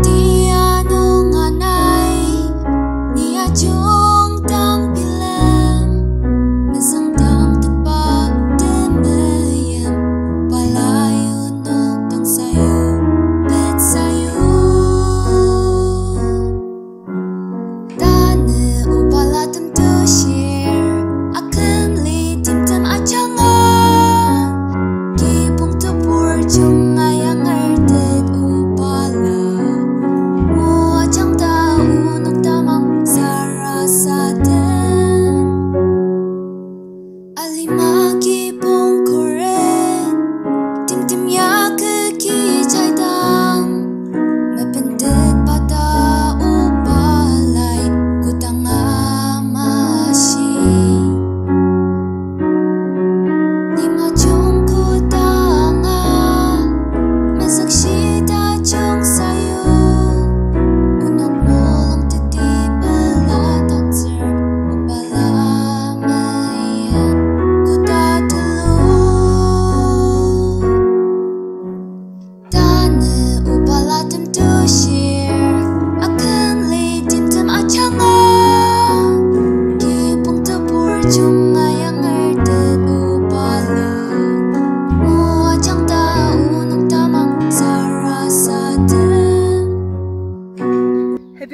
ti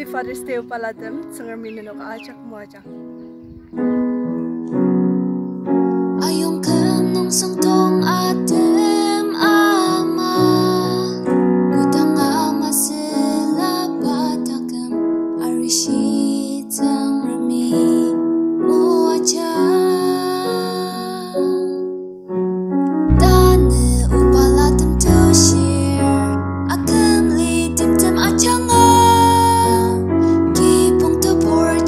Father's Day upalatem, tsangar minunok achak mo achak.